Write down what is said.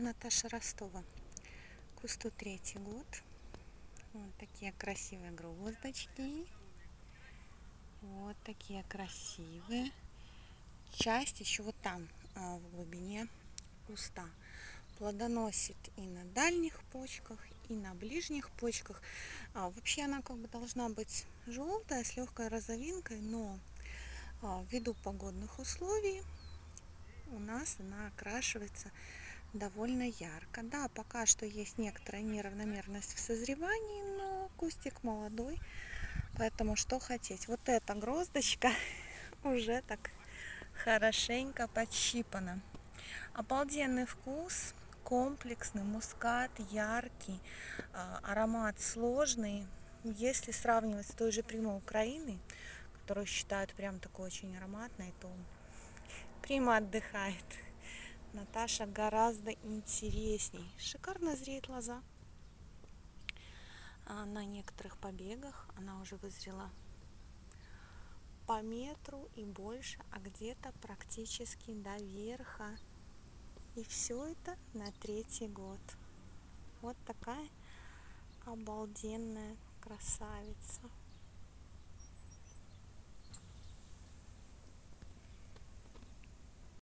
Наташа Ростова. Кусту третий год. Вот такие красивые гроздочки. Вот такие красивые. Часть еще вот там, а, в глубине куста. Плодоносит и на дальних почках, и на ближних почках. А, вообще она как бы должна быть желтая, с легкой розовинкой, но а, ввиду погодных условий у нас она окрашивается довольно ярко. Да, пока что есть некоторая неравномерность в созревании, но кустик молодой, поэтому что хотеть. Вот эта гроздочка уже так хорошенько подщипана. Обалденный вкус, комплексный, мускат, яркий, а, аромат сложный. Если сравнивать с той же прямой Украиной, которую считают прям такой очень ароматной, то Прима отдыхает. Наташа гораздо интересней. Шикарно зреет лоза. А на некоторых побегах она уже вызрела по метру и больше, а где-то практически до верха. И все это на третий год. Вот такая обалденная красавица.